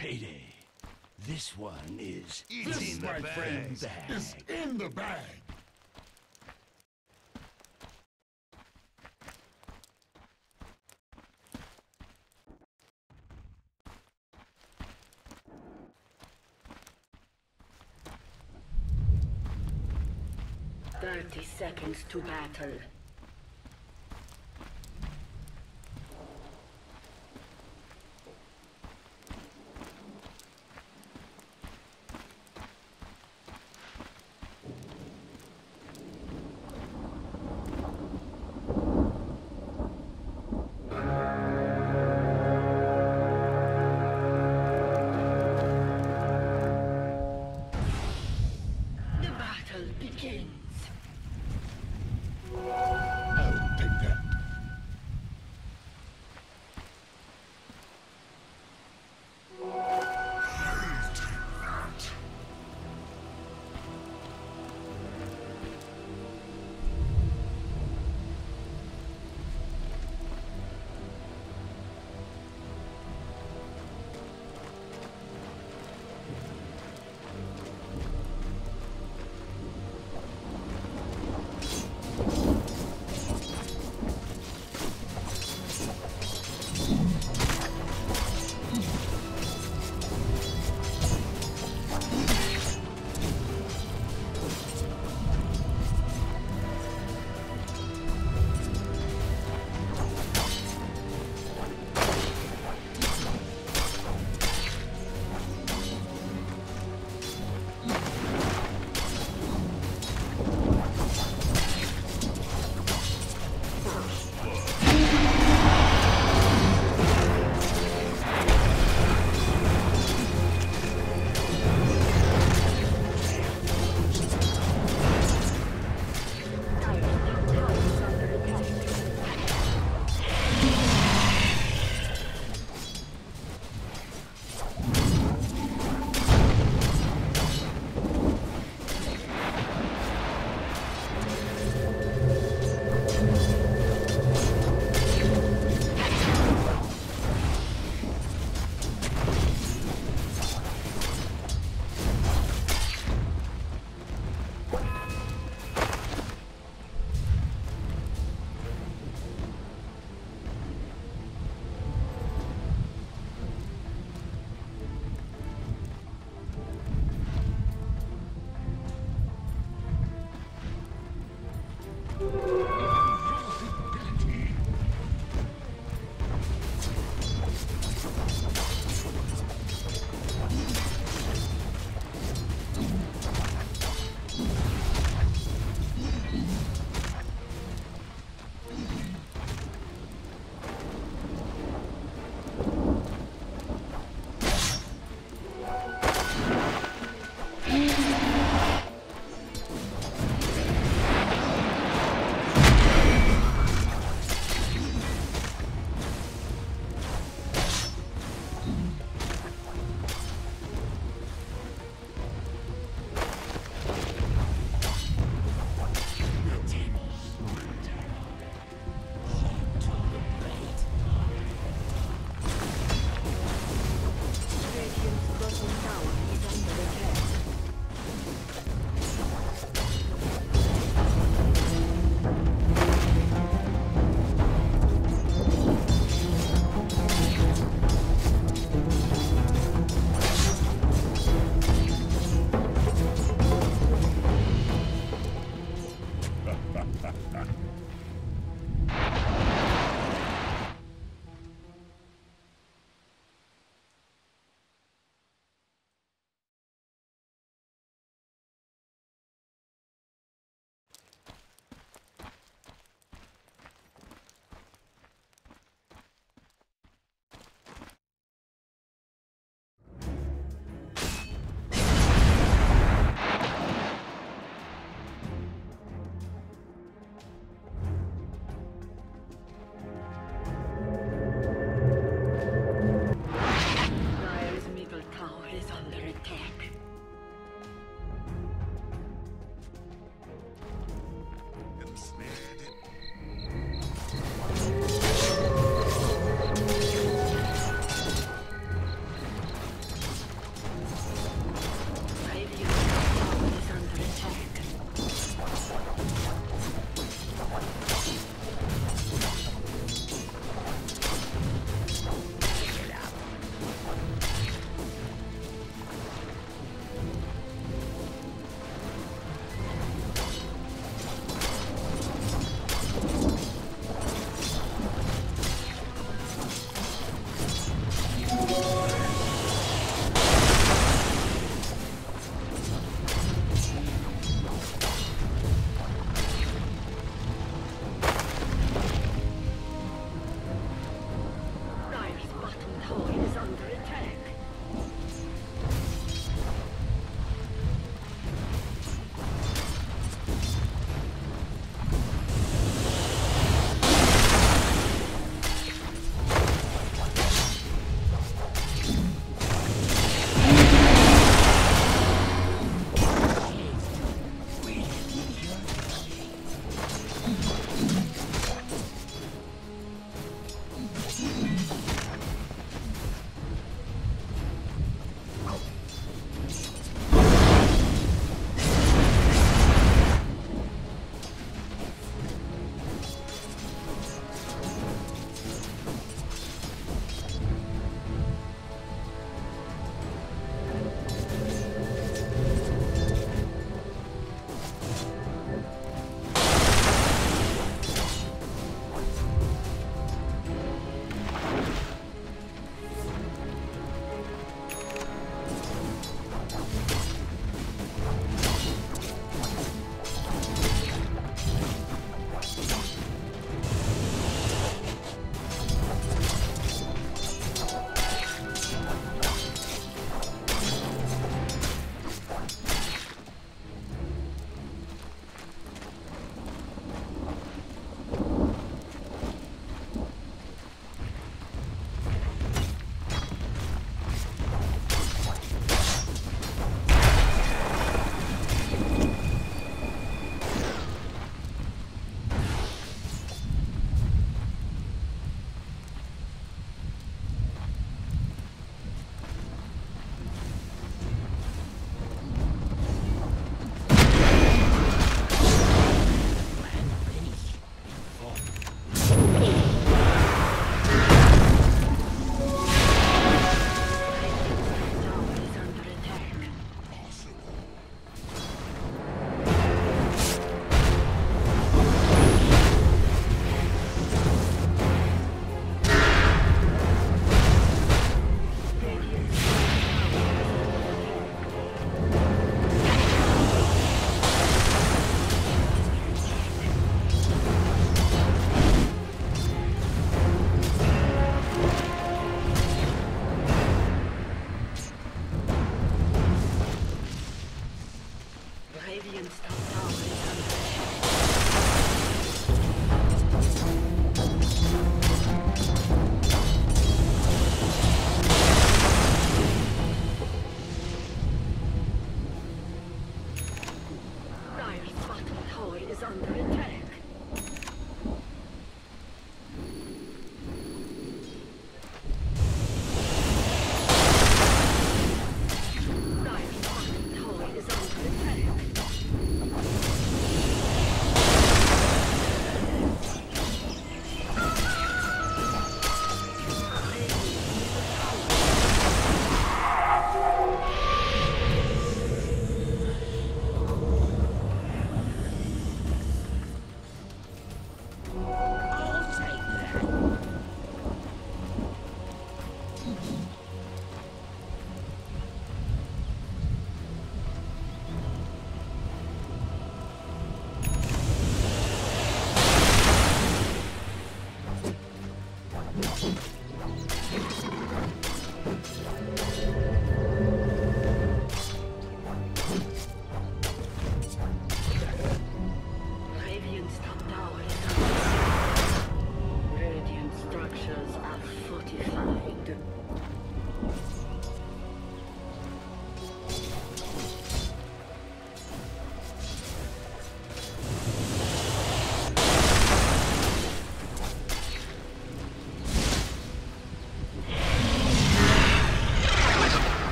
Payday. This one is This, in my the bag. friends, is in the bag. Thirty seconds to battle.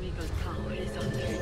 Middle tower is under